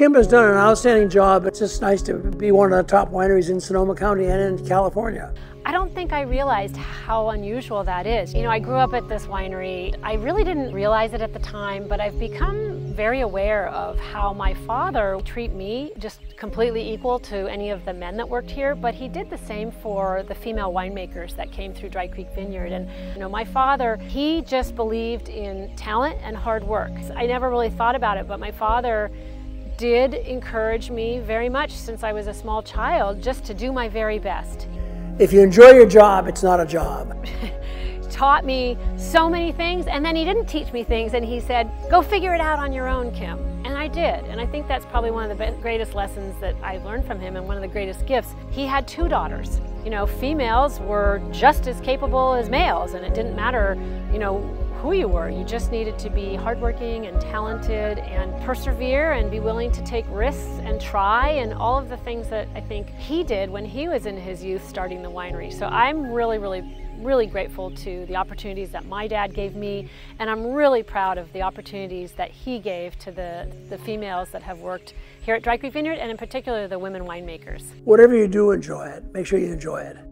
Kim has done an outstanding job. It's just nice to be one of the top wineries in Sonoma County and in California. I don't think I realized how unusual that is. You know, I grew up at this winery. I really didn't realize it at the time, but I've become very aware of how my father treat me just completely equal to any of the men that worked here, but he did the same for the female winemakers that came through Dry Creek Vineyard. And you know, my father, he just believed in talent and hard work. I never really thought about it, but my father did encourage me very much since I was a small child just to do my very best. If you enjoy your job, it's not a job. taught me so many things and then he didn't teach me things and he said, go figure it out on your own, Kim. And I did. And I think that's probably one of the greatest lessons that I've learned from him and one of the greatest gifts. He had two daughters. You know, females were just as capable as males and it didn't matter, you know, who you were. You just needed to be hardworking and talented and persevere and be willing to take risks and try and all of the things that I think he did when he was in his youth starting the winery. So I'm really, really, really grateful to the opportunities that my dad gave me and I'm really proud of the opportunities that he gave to the, the females that have worked here at Dry Creek Vineyard and in particular the women winemakers. Whatever you do, enjoy it. Make sure you enjoy it.